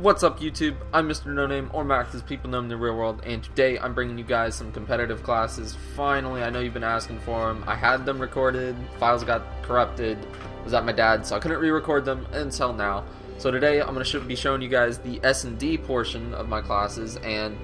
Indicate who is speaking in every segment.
Speaker 1: What's up YouTube? I'm Mr. No Name, or Max as people know in the real world, and today I'm bringing you guys some competitive classes. Finally, I know you've been asking for them. I had them recorded, files got corrupted, was at my dad's, so I couldn't re-record them until now. So today I'm going to be showing you guys the S&D portion of my classes, and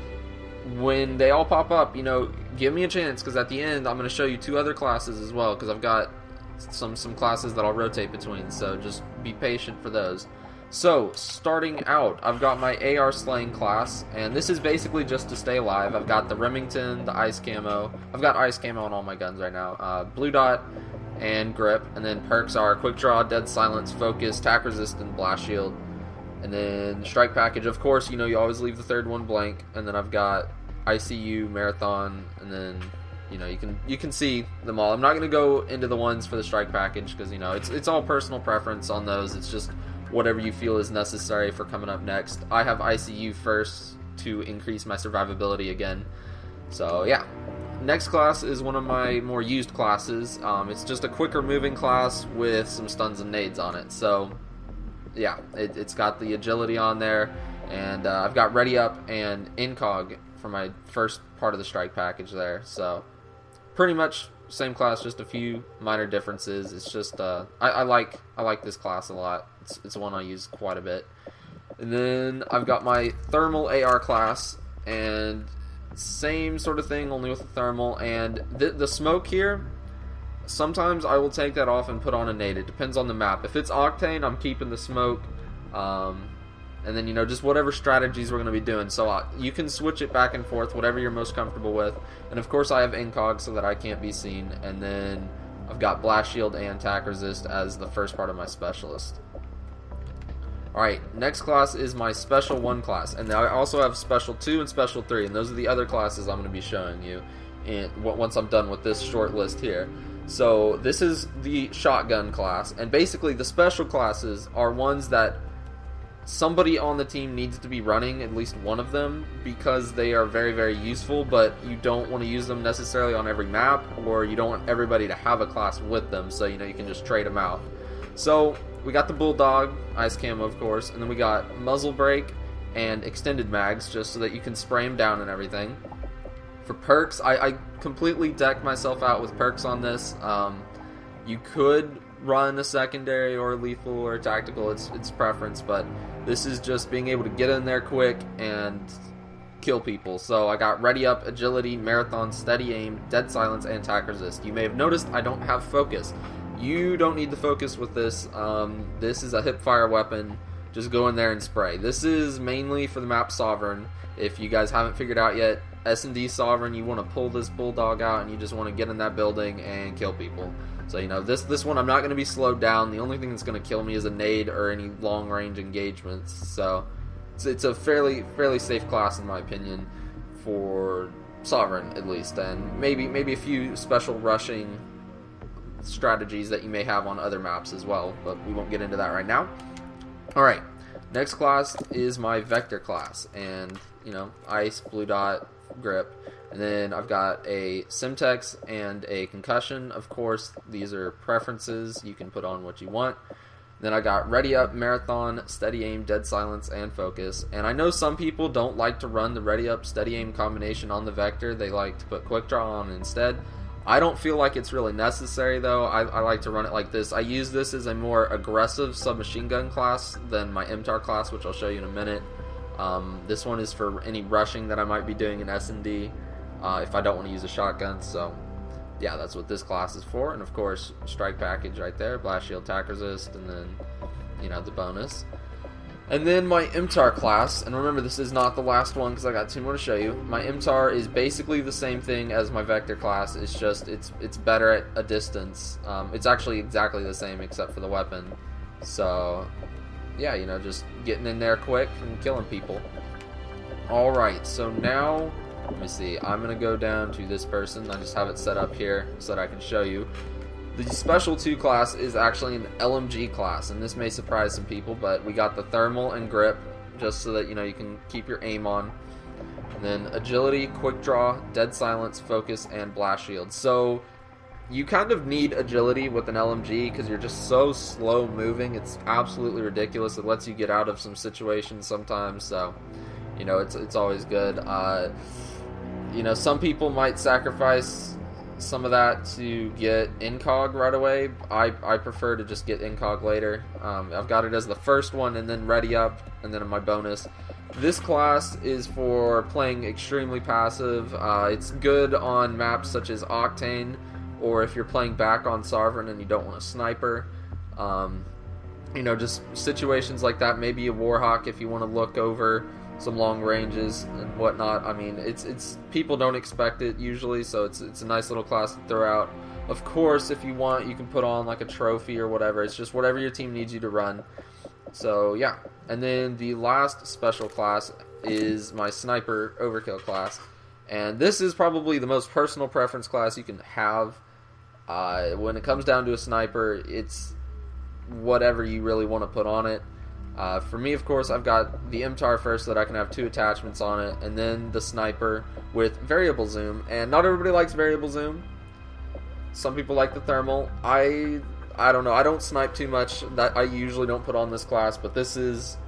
Speaker 1: when they all pop up, you know, give me a chance, because at the end I'm going to show you two other classes as well, because I've got some, some classes that I'll rotate between, so just be patient for those. So, starting out, I've got my AR Slaying class, and this is basically just to stay alive. I've got the Remington, the Ice Camo. I've got Ice Camo on all my guns right now. Uh, Blue Dot and Grip, and then perks are Quick Draw, Dead Silence, Focus, Tac Resistant, Blast Shield. And then Strike Package, of course, you know, you always leave the third one blank. And then I've got ICU, Marathon, and then you know you can you can see them all. I'm not going to go into the ones for the strike package because you know it's it's all personal preference on those. It's just whatever you feel is necessary for coming up next. I have ICU first to increase my survivability again. So yeah. Next class is one of my more used classes. Um, it's just a quicker moving class with some stuns and nades on it. So yeah, it, has got the agility on there, and uh, I've got ready up and incog for my first part of the strike package there. So pretty much same class, just a few minor differences. It's just uh, I, I like I like this class a lot. It's, it's one I use quite a bit. And then I've got my thermal AR class, and same sort of thing, only with the thermal. And the, the smoke here, sometimes I will take that off and put on a nade. It depends on the map. If it's Octane, I'm keeping the smoke. Um, and then, you know, just whatever strategies we're going to be doing. So uh, you can switch it back and forth, whatever you're most comfortable with. And of course, I have incog so that I can't be seen. And then I've got blast shield and tac resist as the first part of my specialist. Alright, next class is my Special 1 class, and I also have Special 2 and Special 3, and those are the other classes I'm going to be showing you and once I'm done with this short list here. So this is the Shotgun class, and basically the Special classes are ones that somebody on the team needs to be running, at least one of them, because they are very, very useful, but you don't want to use them necessarily on every map, or you don't want everybody to have a class with them, so you know you can just trade them out. So we got the Bulldog, Ice Camo of course, and then we got Muzzle Brake and Extended Mags, just so that you can spray them down and everything. For perks, I, I completely decked myself out with perks on this. Um, you could run a secondary or lethal or tactical, it's, it's preference, but this is just being able to get in there quick and kill people. So I got ready up, agility, marathon, steady aim, dead silence, and tac resist. You may have noticed I don't have focus. You don't need to focus with this. Um, this is a hip fire weapon. Just go in there and spray. This is mainly for the map Sovereign. If you guys haven't figured out yet, S&D Sovereign, you want to pull this Bulldog out and you just want to get in that building and kill people. So, you know, this this one I'm not going to be slowed down. The only thing that's going to kill me is a nade or any long range engagements. So, it's, it's a fairly fairly safe class in my opinion for Sovereign at least, and maybe maybe a few special rushing strategies that you may have on other maps as well, but we won't get into that right now. Alright, next class is my Vector class, and, you know, Ice, Blue Dot, Grip, and then I've got a Semtex and a Concussion. Of course, these are preferences. You can put on what you want. Then I got Ready Up, Marathon, Steady Aim, Dead Silence, and Focus. And I know some people don't like to run the Ready Up, Steady Aim combination on the Vector. They like to put Quick Draw on instead. I don't feel like it's really necessary though. I, I, like to run it like this. I use this as a more aggressive submachine gun class than my MTAR class, which I'll show you in a minute. Um, this one is for any rushing that I might be doing in S&D uh, if I don't want to use a shotgun. So yeah, that's what this class is for. And of course, strike package right there, blast shield, attack resist, and then you know the bonus. And then my MTAR class, and remember this is not the last one because I got two more to show you. My MTAR is basically the same thing as my Vector class. It's just it's it's better at a distance. Um, it's actually exactly the same except for the weapon. So yeah, you know, just getting in there quick and killing people. All right, so now let me see. I'm gonna go down to this person. I just have it set up here so that I can show you. The Special 2 class is actually an LMG class, and this may surprise some people, but we got the Thermal and Grip, just so that you know you can keep your aim on. And then Agility, Quick Draw, Dead Silence, Focus, and Blast Shield. So, you kind of need agility with an LMG because you're just so slow moving. It's absolutely ridiculous. It lets you get out of some situations sometimes. So, you know, it's it's always good. Uh, you know, some people might sacrifice some of that to get incog right away. I, I prefer to just get incog later. Um, I've got it as the first one and then ready up and then my bonus. This class is for playing extremely passive. Uh, it's good on maps such as Octane or if you're playing back on Sovereign and you don't want a sniper. Um, you know, just situations like that. Maybe a Warhawk if you want to look over some long ranges and whatnot. I mean, it's it's people don't expect it usually, so it's it's a nice little class to throw out. Of course, if you want, you can put on like a trophy or whatever. It's just whatever your team needs you to run. So yeah, and then the last special class is my sniper overkill class, and this is probably the most personal preference class you can have. Uh, when it comes down to a sniper, it's whatever you really want to put on it. Uh, for me, of course, I've got the MTAR first so that I can have two attachments on it, and then the sniper with variable zoom. And not everybody likes variable zoom. Some people like the thermal. I I don't know. I don't snipe too much. That I usually don't put on this class, but this is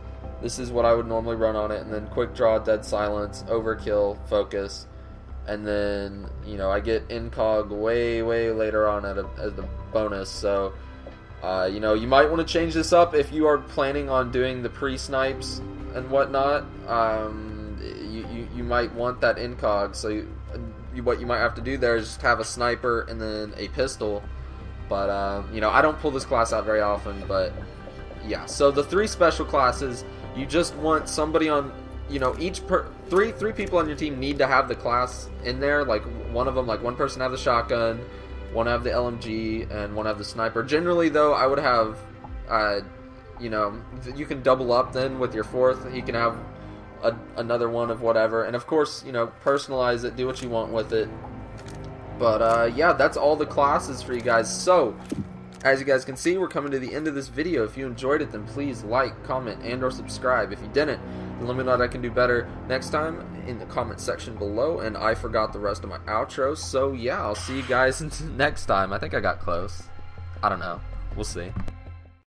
Speaker 1: this is what I would normally run on it. And then quick draw, dead silence, overkill, focus, and then you know I get incog way way later on at a, as the bonus. So uh, you know, you might want to change this up if you are planning on doing the pre-snipes and whatnot. Um, you, you, you might want that incog, so you, you, what you might have to do there is just have a sniper and then a pistol. But, um, you know, I don't pull this class out very often, but yeah. So the three special classes, you just want somebody on, you know, each per three three people on your team need to have the class in there. Like one of them, like one person have the shotgun, one have the LMG, and one have the sniper. Generally, though, I would have, uh, you know, you can double up then with your fourth. He can have a, another one of whatever, and of course, you know, personalize it, do what you want with it. But uh, yeah, that's all the classes for you guys. So, as you guys can see, we're coming to the end of this video. If you enjoyed it, then please like, comment, and or subscribe. If you didn't, let me know what I can do better next time in the comment section below. And I forgot the rest of my outro, so yeah, I'll see you guys next time. I think I got close. I don't know. We'll see.